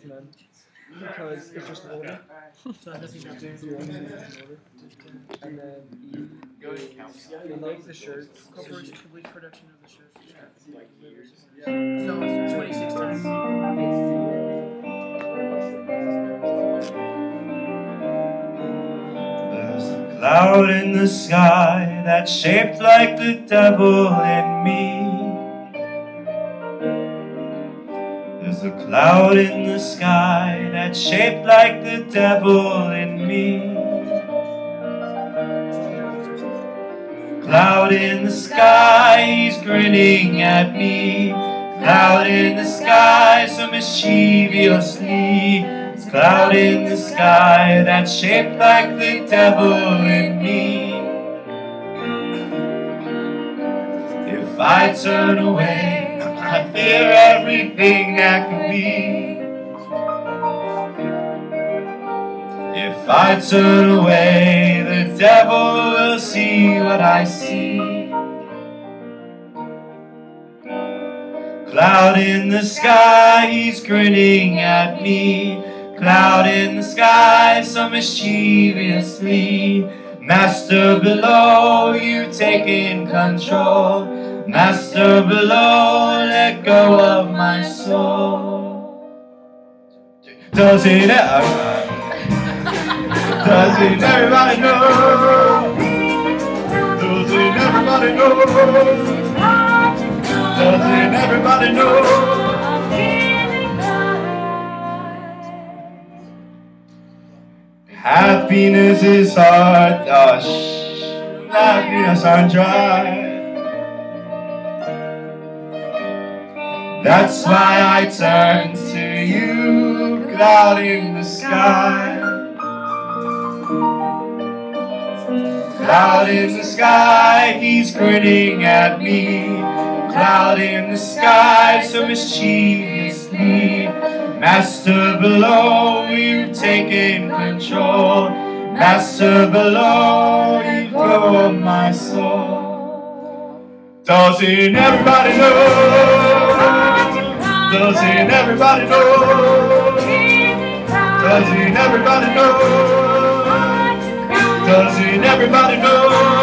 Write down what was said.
have none because it's just an order. So nothing got there. Zero is an order. And then E is the leg, the shirts. Corporation complete production of the shirts. So it's 26 times. There's a cloud in the sky that's shaped like the devil in me. Cloud in the sky that's shaped like the devil in me. Cloud in the sky, he's grinning at me. Cloud in the sky, so mischievously. It's cloud in the sky that's shaped like the devil in me. If I turn away, everything that could be. If I turn away, the devil will see what I see. Cloud in the sky, he's grinning at me. Cloud in the sky, so mischievously. Master below, you've taken control. Master below, let go of my soul. Does it ever? Doesn't everybody know? Doesn't everybody know? Doesn't everybody know? Happiness is hard, oh, happiness on dry. That's why I turn to you, cloud in the sky. Cloud in the sky, he's grinning at me. Cloud in the sky, so mischievously. Master below, you've taken control. Master below, you of my soul. Doesn't everybody know? Doesn't everybody know? Doesn't everybody know? Doesn't everybody know?